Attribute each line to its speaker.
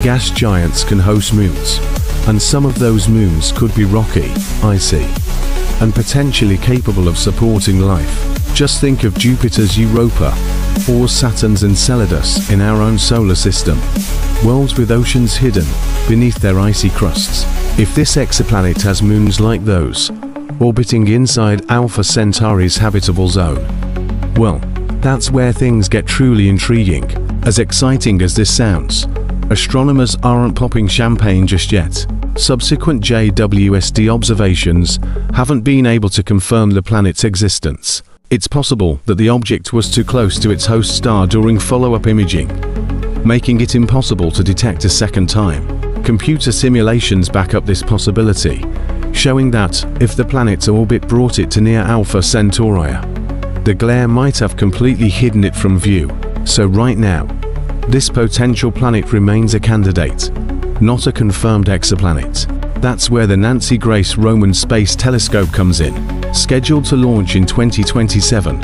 Speaker 1: gas giants can host moons, and some of those moons could be rocky, icy, and potentially capable of supporting life. Just think of Jupiter's Europa, or Saturn's Enceladus in our own solar system. Worlds with oceans hidden beneath their icy crusts. If this exoplanet has moons like those, orbiting inside Alpha Centauri's habitable zone, well, that's where things get truly intriguing. As exciting as this sounds, astronomers aren't popping champagne just yet. Subsequent JWST observations haven't been able to confirm the planet's existence. It's possible that the object was too close to its host star during follow-up imaging, making it impossible to detect a second time. Computer simulations back up this possibility, showing that if the planet's orbit brought it to near Alpha Centauri, the glare might have completely hidden it from view. So right now, this potential planet remains a candidate, not a confirmed exoplanet. That's where the Nancy Grace Roman Space Telescope comes in. Scheduled to launch in 2027,